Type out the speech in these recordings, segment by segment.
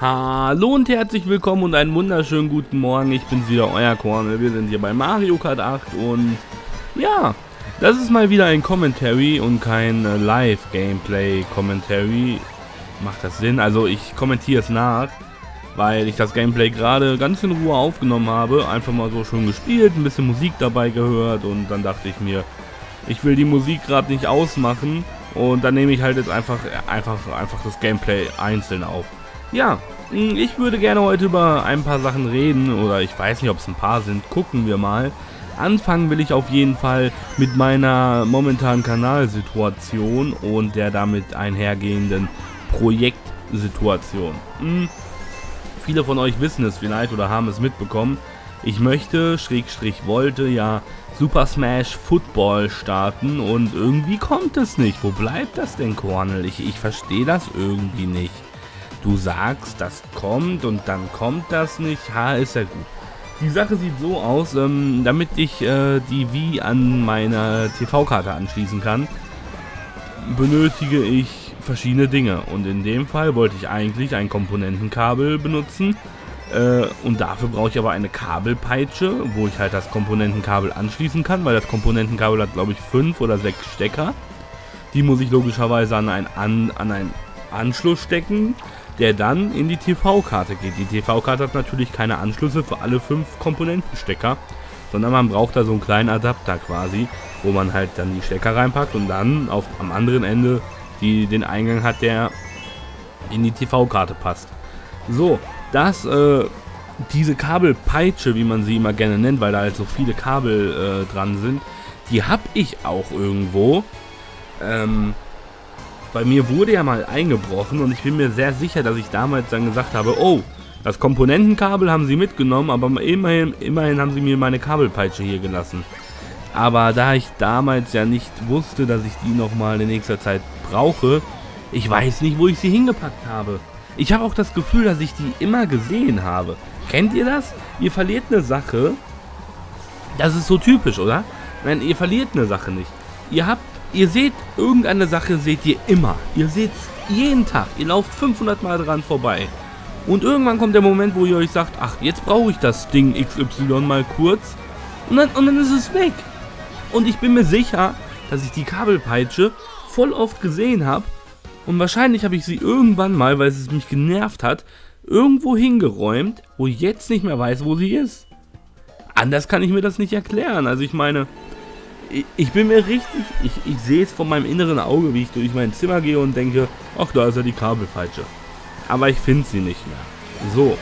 Hallo und herzlich willkommen und einen wunderschönen guten Morgen. Ich bin's wieder, euer Cornel. Wir sind hier bei Mario Kart 8 und ja, das ist mal wieder ein Commentary und kein äh, Live-Gameplay-Commentary. Macht das Sinn? Also ich kommentiere es nach, weil ich das Gameplay gerade ganz in Ruhe aufgenommen habe. Einfach mal so schon gespielt, ein bisschen Musik dabei gehört und dann dachte ich mir, ich will die Musik gerade nicht ausmachen und dann nehme ich halt jetzt einfach, einfach, einfach das Gameplay einzeln auf. Ja, hm, ich würde gerne heute über ein paar Sachen reden, oder ich weiß nicht, ob es ein paar sind, gucken wir mal. Anfangen will ich auf jeden Fall mit meiner momentanen Kanalsituation und der damit einhergehenden Projektsituation. Hm, viele von euch wissen es vielleicht oder haben es mitbekommen. Ich möchte, Schrägstrich wollte, ja Super Smash Football starten und irgendwie kommt es nicht. Wo bleibt das denn, Cornel? Ich, ich verstehe das irgendwie nicht du sagst, das kommt und dann kommt das nicht, ha, ist ja gut. Die Sache sieht so aus, ähm, damit ich äh, die Wii an meiner TV-Karte anschließen kann, benötige ich verschiedene Dinge. Und in dem Fall wollte ich eigentlich ein Komponentenkabel benutzen. Äh, und dafür brauche ich aber eine Kabelpeitsche, wo ich halt das Komponentenkabel anschließen kann, weil das Komponentenkabel hat, glaube ich, fünf oder sechs Stecker. Die muss ich logischerweise an, ein, an, an einen Anschluss stecken der dann in die TV-Karte geht. Die TV-Karte hat natürlich keine Anschlüsse für alle fünf Komponentenstecker, sondern man braucht da so einen kleinen Adapter quasi, wo man halt dann die Stecker reinpackt und dann auf, am anderen Ende die, den Eingang hat, der in die TV-Karte passt. So, das, äh, diese Kabelpeitsche, wie man sie immer gerne nennt, weil da halt so viele Kabel äh, dran sind, die habe ich auch irgendwo. Ähm, bei mir wurde ja mal eingebrochen und ich bin mir sehr sicher, dass ich damals dann gesagt habe, oh, das Komponentenkabel haben sie mitgenommen, aber immerhin, immerhin haben sie mir meine Kabelpeitsche hier gelassen. Aber da ich damals ja nicht wusste, dass ich die nochmal in nächster Zeit brauche, ich weiß nicht, wo ich sie hingepackt habe. Ich habe auch das Gefühl, dass ich die immer gesehen habe. Kennt ihr das? Ihr verliert eine Sache. Das ist so typisch, oder? Nein, ihr verliert eine Sache nicht. Ihr habt Ihr seht, irgendeine Sache seht ihr immer. Ihr seht jeden Tag. Ihr lauft 500 Mal dran vorbei. Und irgendwann kommt der Moment, wo ihr euch sagt, ach, jetzt brauche ich das Ding XY mal kurz. Und dann, und dann ist es weg. Und ich bin mir sicher, dass ich die Kabelpeitsche voll oft gesehen habe. Und wahrscheinlich habe ich sie irgendwann mal, weil es mich genervt hat, irgendwo hingeräumt, wo ich jetzt nicht mehr weiß, wo sie ist. Anders kann ich mir das nicht erklären. Also ich meine, ich, bin mir richtig, ich, ich sehe es von meinem inneren Auge, wie ich durch mein Zimmer gehe und denke, ach, da ist ja die Kabelpeitsche. Aber ich finde sie nicht mehr. So,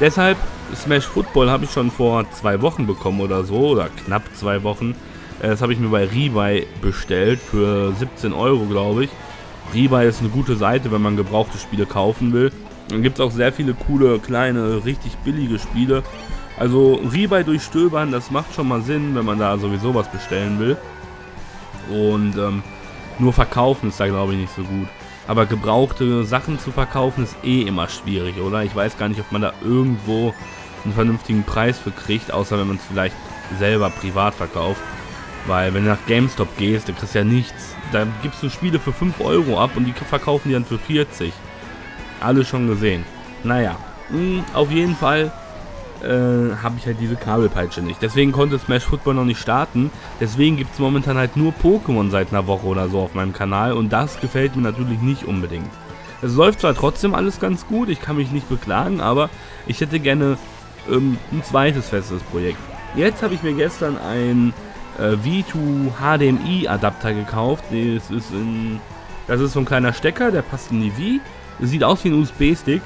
deshalb, Smash Football habe ich schon vor zwei Wochen bekommen oder so, oder knapp zwei Wochen. Äh, das habe ich mir bei Rebuy bestellt für 17 Euro, glaube ich. Rebuy ist eine gute Seite, wenn man gebrauchte Spiele kaufen will. Dann gibt es auch sehr viele coole, kleine, richtig billige Spiele. Also Rebuy durchstöbern, das macht schon mal Sinn, wenn man da sowieso was bestellen will. Und ähm, nur verkaufen ist da glaube ich nicht so gut. Aber gebrauchte Sachen zu verkaufen ist eh immer schwierig, oder? Ich weiß gar nicht, ob man da irgendwo einen vernünftigen Preis für kriegt, außer wenn man es vielleicht selber privat verkauft. Weil wenn du nach GameStop gehst, da kriegst du ja nichts. Da gibst du Spiele für 5 Euro ab und die verkaufen die dann für 40. Alles schon gesehen. Naja, mh, hm, auf jeden Fall äh, habe ich halt diese Kabelpeitsche nicht. Deswegen konnte Smash Football noch nicht starten. Deswegen gibt es momentan halt nur Pokémon seit einer Woche oder so auf meinem Kanal und das gefällt mir natürlich nicht unbedingt. Es läuft zwar trotzdem alles ganz gut, ich kann mich nicht beklagen, aber ich hätte gerne ähm, ein zweites festes Projekt. Jetzt habe ich mir gestern ein äh, V2 HDMI Adapter gekauft. Das ist, in, das ist so ein kleiner Stecker, der passt in die Wii. Sieht aus wie ein USB-Stick.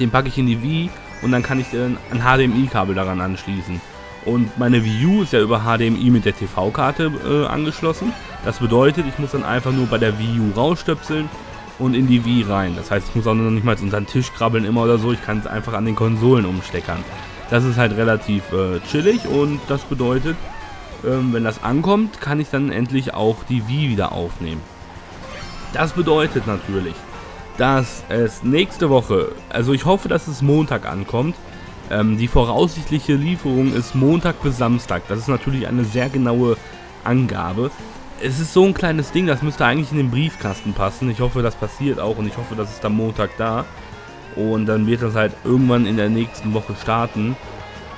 Den packe ich in die Wii und dann kann ich ein HDMI-Kabel daran anschließen. Und meine Wii U ist ja über HDMI mit der TV-Karte äh, angeschlossen. Das bedeutet, ich muss dann einfach nur bei der Wii U rausstöpseln und in die Wii rein. Das heißt, ich muss auch noch nicht mal unter den Tisch krabbeln immer oder so. Ich kann es einfach an den Konsolen umsteckern. Das ist halt relativ äh, chillig und das bedeutet, ähm, wenn das ankommt, kann ich dann endlich auch die Wii wieder aufnehmen. Das bedeutet natürlich, dass es nächste Woche, also ich hoffe, dass es Montag ankommt. Ähm, die voraussichtliche Lieferung ist Montag bis Samstag. Das ist natürlich eine sehr genaue Angabe. Es ist so ein kleines Ding, das müsste eigentlich in den Briefkasten passen. Ich hoffe, das passiert auch und ich hoffe, das ist am Montag da. Und dann wird das halt irgendwann in der nächsten Woche starten.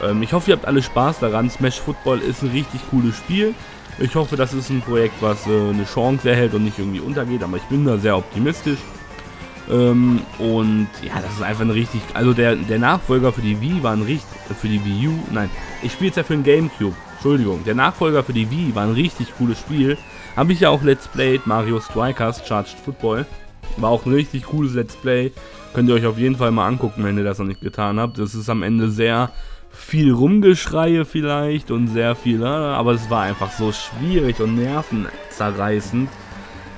Ähm, ich hoffe, ihr habt alle Spaß daran. Smash Football ist ein richtig cooles Spiel. Ich hoffe, das ist ein Projekt, was äh, eine Chance erhält und nicht irgendwie untergeht, aber ich bin da sehr optimistisch. Ähm, und ja, das ist einfach ein richtig. Also der, der Nachfolger für die Wii war ein richtig. Für die Wii U. Nein, ich spiele es ja für den Gamecube. Entschuldigung. Der Nachfolger für die Wii war ein richtig cooles Spiel. Habe ich ja auch Let's Played. Mario Strikers Charged Football. War auch ein richtig cooles Let's Play. Könnt ihr euch auf jeden Fall mal angucken, wenn ihr das noch nicht getan habt. Das ist am Ende sehr viel Rumgeschreie vielleicht und sehr viel, aber es war einfach so schwierig und nervenzerreißend.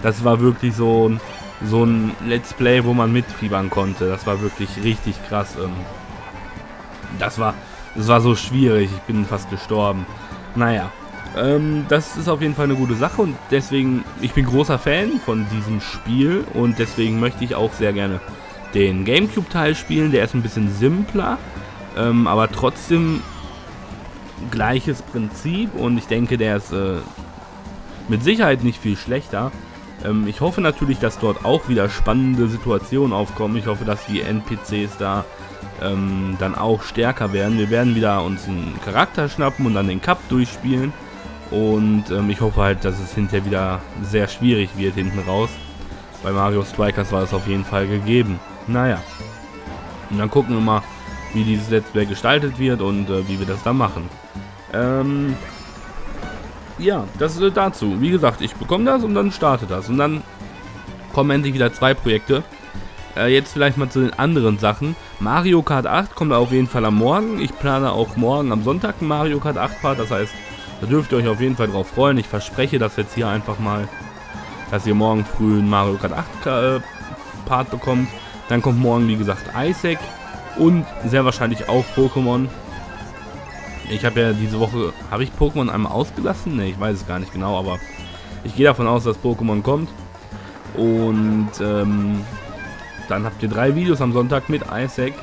Das war wirklich so so ein Let's Play, wo man mitfiebern konnte. Das war wirklich richtig krass. Ähm. Das war, das war so schwierig. Ich bin fast gestorben. Naja, ähm, das ist auf jeden Fall eine gute Sache und deswegen, ich bin großer Fan von diesem Spiel und deswegen möchte ich auch sehr gerne den Gamecube-Teil spielen. Der ist ein bisschen simpler, ähm, aber trotzdem gleiches Prinzip und ich denke, der ist äh, mit Sicherheit nicht viel schlechter. Ähm, ich hoffe natürlich, dass dort auch wieder spannende Situationen aufkommen. Ich hoffe, dass die NPCs da ähm, dann auch stärker werden. Wir werden wieder uns einen Charakter schnappen und dann den Cup durchspielen. Und ähm, ich hoffe halt, dass es hinterher wieder sehr schwierig wird hinten raus. Bei Mario Strikers war es auf jeden Fall gegeben. Naja. Und dann gucken wir mal, wie dieses Let's Play gestaltet wird und äh, wie wir das dann machen. Ähm, ja, das ist dazu. Wie gesagt, ich bekomme das und dann startet das. Und dann kommen endlich wieder zwei Projekte. Äh, jetzt vielleicht mal zu den anderen Sachen. Mario Kart 8 kommt auf jeden Fall am Morgen. Ich plane auch morgen am Sonntag ein Mario Kart 8 Part. Das heißt, da dürft ihr euch auf jeden Fall drauf freuen. Ich verspreche das jetzt hier einfach mal, dass ihr morgen früh ein Mario Kart 8 äh, Part bekommt. Dann kommt morgen, wie gesagt, Isaac und sehr wahrscheinlich auch Pokémon. Ich habe ja diese Woche, habe ich Pokémon einmal ausgelassen? Ne, ich weiß es gar nicht genau, aber ich gehe davon aus, dass Pokémon kommt. Und ähm, dann habt ihr drei Videos am Sonntag mit Isaac.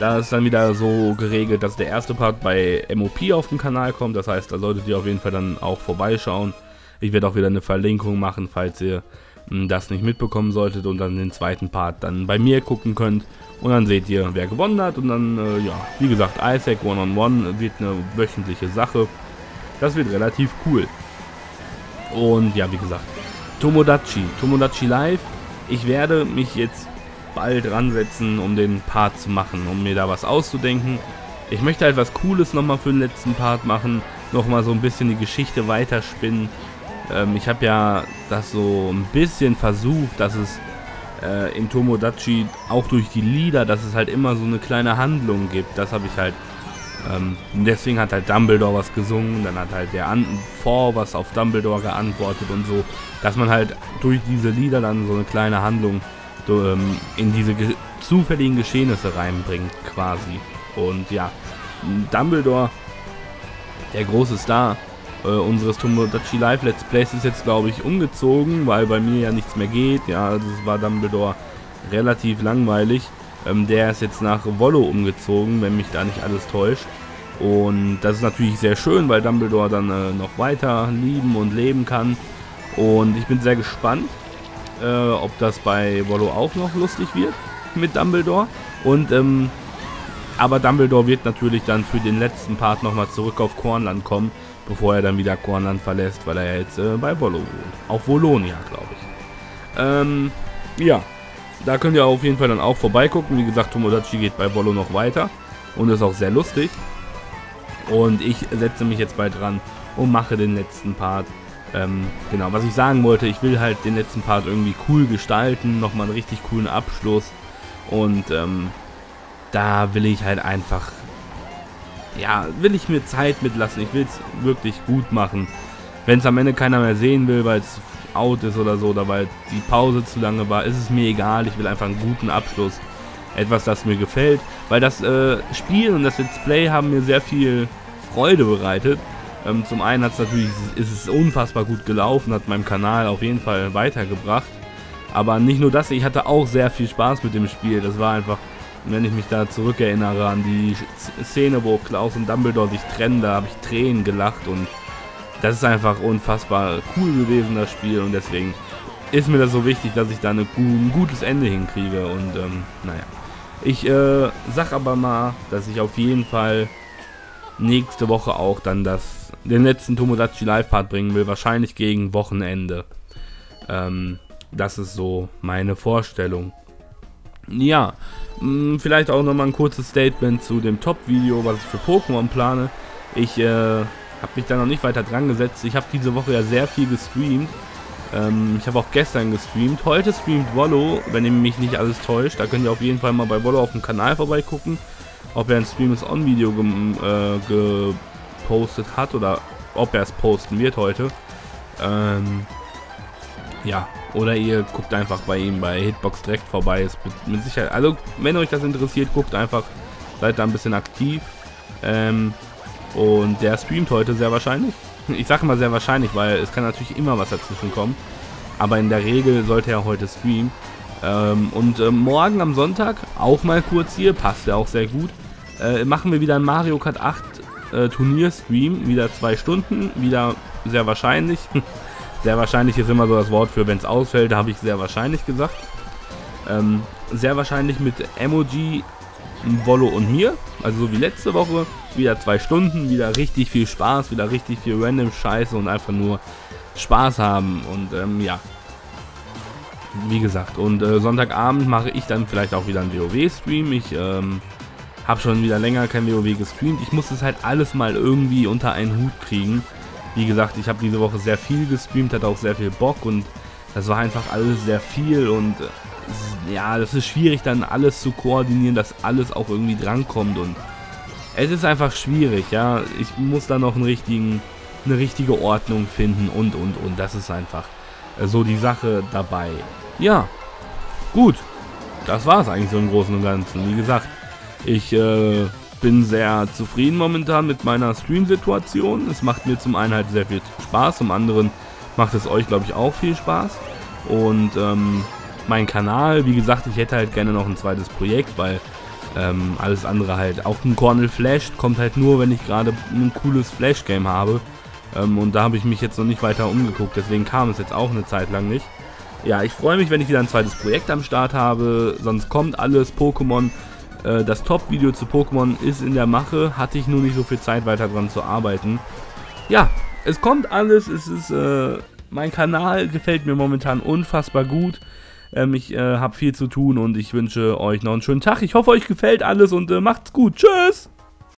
Da ist dann wieder so geregelt, dass der erste Part bei MOP auf dem Kanal kommt. Das heißt, da solltet ihr auf jeden Fall dann auch vorbeischauen. Ich werde auch wieder eine Verlinkung machen, falls ihr das nicht mitbekommen solltet und dann den zweiten Part dann bei mir gucken könnt. Und dann seht ihr, wer gewonnen hat. Und dann, äh, ja, wie gesagt, Isaac One-on-One -on -One wird eine wöchentliche Sache. Das wird relativ cool. Und ja, wie gesagt, Tomodachi. Tomodachi Live. Ich werde mich jetzt bald ransetzen, um den Part zu machen, um mir da was auszudenken. Ich möchte halt was Cooles nochmal für den letzten Part machen, nochmal so ein bisschen die Geschichte weiterspinnen. Ähm, ich habe ja das so ein bisschen versucht, dass es äh, in Tomodachi auch durch die Lieder, dass es halt immer so eine kleine Handlung gibt. Das habe ich halt. Ähm, deswegen hat halt Dumbledore was gesungen, dann hat halt der An Vor was auf Dumbledore geantwortet und so, dass man halt durch diese Lieder dann so eine kleine Handlung ähm, in diese ge zufälligen Geschehnisse reinbringt, quasi. Und ja, Dumbledore, der große Star äh, unseres Tomodachi Live Let's Plays, ist jetzt, glaube ich, umgezogen, weil bei mir ja nichts mehr geht. Ja, das war Dumbledore relativ langweilig. Ähm, der ist jetzt nach Wollo umgezogen, wenn mich da nicht alles täuscht. Und das ist natürlich sehr schön, weil Dumbledore dann äh, noch weiter lieben und leben kann. Und ich bin sehr gespannt, äh, ob das bei Wollo auch noch lustig wird mit Dumbledore. Und ähm, aber Dumbledore wird natürlich dann für den letzten Part nochmal zurück auf Kornland kommen, bevor er dann wieder Kornland verlässt, weil er jetzt äh, bei Wollo wohnt. Auf Volonia, glaube ich. Ähm, ja, da könnt ihr auf jeden Fall dann auch vorbeigucken. Wie gesagt, Tomodachi geht bei Wollo noch weiter und ist auch sehr lustig. Und ich setze mich jetzt bald dran und mache den letzten Part ähm, genau, was ich sagen wollte, ich will halt den letzten Part irgendwie cool gestalten, nochmal einen richtig coolen Abschluss. Und ähm, da will ich halt einfach, ja, will ich mir Zeit mitlassen. Ich will es wirklich gut machen. Wenn es am Ende keiner mehr sehen will, weil es out ist oder so, oder weil die Pause zu lange war, ist es mir egal. Ich will einfach einen guten Abschluss. Etwas, das mir gefällt. Weil das äh, Spiel und das Let's Play haben mir sehr viel Freude bereitet. Ähm, zum einen hat es natürlich, ist es unfassbar gut gelaufen, hat meinem Kanal auf jeden Fall weitergebracht. Aber nicht nur das, ich hatte auch sehr viel Spaß mit dem Spiel. Das war einfach, wenn ich mich da zurückerinnere an die Szene, wo Klaus und Dumbledore sich trennen, da habe ich Tränen gelacht und das ist einfach unfassbar cool gewesen, das Spiel. Und deswegen ist mir das so wichtig, dass ich da eine, ein gutes Ende hinkriege. Und ähm, naja. Ich äh, sag aber mal, dass ich auf jeden Fall nächste Woche auch dann das, den letzten Tomodachi Live Part bringen will. Wahrscheinlich gegen Wochenende. Ähm, das ist so meine Vorstellung. Ja, mh, mm, vielleicht auch nochmal ein kurzes Statement zu dem Top-Video, was ich für Pokémon plane. Ich äh, habe mich da noch nicht weiter dran gesetzt. Ich habe diese Woche ja sehr viel gestreamt. Ähm, ich habe auch gestern gestreamt. Heute streamt Wollo, wenn ihr mich nicht alles täuscht. Da könnt ihr auf jeden Fall mal bei Wollo auf dem Kanal vorbeigucken. Ob er ein Stream is On Video ge äh, gepostet hat oder ob er es posten wird heute. Ähm, ja, oder ihr guckt einfach bei ihm bei Hitbox direkt vorbei. Ist mit, mit Sicherheit. Also, wenn euch das interessiert, guckt einfach. Seid da ein bisschen aktiv. Ähm, und der streamt heute sehr wahrscheinlich. Ich sage mal sehr wahrscheinlich, weil es kann natürlich immer was dazwischen kommen. Aber in der Regel sollte er heute streamen. Ähm, und äh, morgen am Sonntag, auch mal kurz hier, passt ja auch sehr gut, äh, machen wir wieder ein Mario Kart 8 äh, Turnierstream. Wieder zwei Stunden, wieder sehr wahrscheinlich. sehr wahrscheinlich ist immer so das Wort für, wenn es ausfällt, habe ich sehr wahrscheinlich gesagt. Ähm, sehr wahrscheinlich mit Emoji, Wollo und mir, also so wie letzte Woche. Wieder zwei Stunden, wieder richtig viel Spaß, wieder richtig viel random Scheiße und einfach nur Spaß haben. Und ähm, ja, wie gesagt, und äh, Sonntagabend mache ich dann vielleicht auch wieder einen WoW-Stream. Ich ähm, habe schon wieder länger kein WoW gestreamt. Ich muss das halt alles mal irgendwie unter einen Hut kriegen. Wie gesagt, ich habe diese Woche sehr viel gestreamt, hatte auch sehr viel Bock und das war einfach alles sehr viel und äh, ja, das ist schwierig dann alles zu koordinieren, dass alles auch irgendwie drankommt und es ist einfach schwierig, ja. Ich muss da noch einen richtigen, eine richtige Ordnung finden und und und. Das ist einfach äh, so die Sache dabei. Ja, gut. Das war es eigentlich so im Großen und Ganzen. Wie gesagt, ich äh, bin sehr zufrieden momentan mit meiner Stream-Situation. Es macht mir zum einen halt sehr viel Spaß, zum anderen macht es euch, glaube ich, auch viel Spaß. Und ähm, mein Kanal, wie gesagt, ich hätte halt gerne noch ein zweites Projekt, weil ähm, alles andere halt, auch ein Cornel Flash kommt halt nur, wenn ich gerade ein cooles Flash-Game habe. Ähm, und da habe ich mich jetzt noch nicht weiter umgeguckt, deswegen kam es jetzt auch eine Zeit lang nicht. Ja, ich freue mich, wenn ich wieder ein zweites Projekt am Start habe. Sonst kommt alles. Pokémon, äh, das Top-Video zu Pokémon ist in der Mache. Hatte ich nur nicht so viel Zeit, weiter dran zu arbeiten. Ja, es kommt alles. Es ist, äh, mein Kanal gefällt mir momentan unfassbar gut. Ähm, ich äh, habe viel zu tun und ich wünsche euch noch einen schönen Tag. Ich hoffe, euch gefällt alles und äh, macht's gut. Tschüss!